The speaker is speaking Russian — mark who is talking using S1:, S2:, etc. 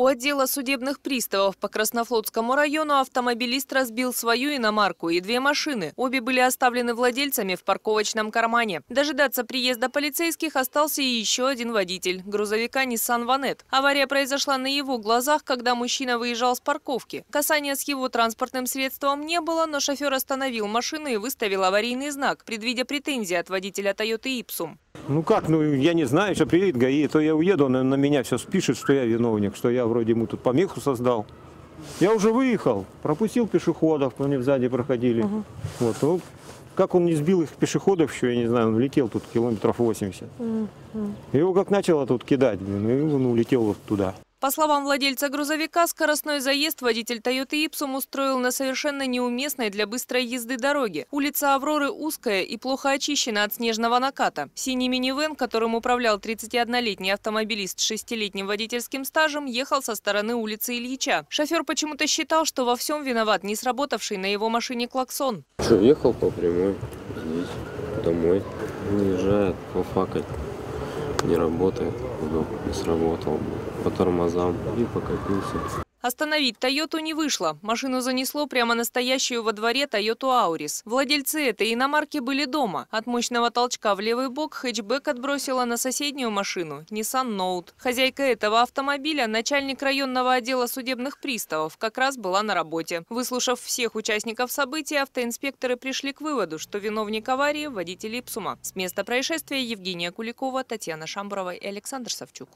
S1: У отдела судебных приставов по Краснофлотскому району автомобилист разбил свою иномарку и две машины. Обе были оставлены владельцами в парковочном кармане. Дожидаться приезда полицейских остался и еще один водитель – грузовика Nissan Ванет. Авария произошла на его глазах, когда мужчина выезжал с парковки. Касания с его транспортным средством не было, но шофер остановил машину и выставил аварийный знак, предвидя претензии от водителя Toyota Ipsum.
S2: Ну как, ну я не знаю, что приедет ГАИ, то я уеду, он на меня все спишет, что я виновник, что я вроде ему тут помеху создал. Я уже выехал, пропустил пешеходов, они сзади проходили. Вот, ну, как он не сбил их пешеходов еще, я не знаю, он летел тут километров 80. Его как начало тут кидать, блин, и он улетел вот туда.
S1: По словам владельца грузовика, скоростной заезд водитель Toyota Ipsum устроил на совершенно неуместной для быстрой езды дороге. Улица Авроры узкая и плохо очищена от снежного наката. Синий минивэн, которым управлял 31-летний автомобилист с 6-летним водительским стажем, ехал со стороны улицы Ильича. Шофер почему-то считал, что во всем виноват не сработавший на его машине клаксон.
S3: Что, ехал по прямой здесь, домой. Уезжает, пофакать. Не работает, ну, не сработал. По тормозам и покатился.
S1: Остановить «Тойоту» не вышло. Машину занесло прямо настоящую во дворе «Тойоту Аурис». Владельцы этой иномарки были дома. От мощного толчка в левый бок хэтчбэк отбросила на соседнюю машину – Nissan Note. Хозяйка этого автомобиля, начальник районного отдела судебных приставов, как раз была на работе. Выслушав всех участников событий, автоинспекторы пришли к выводу, что виновник аварии – водитель Ипсума. С места происшествия Евгения Куликова, Татьяна Шамбурова и Александр Савчук.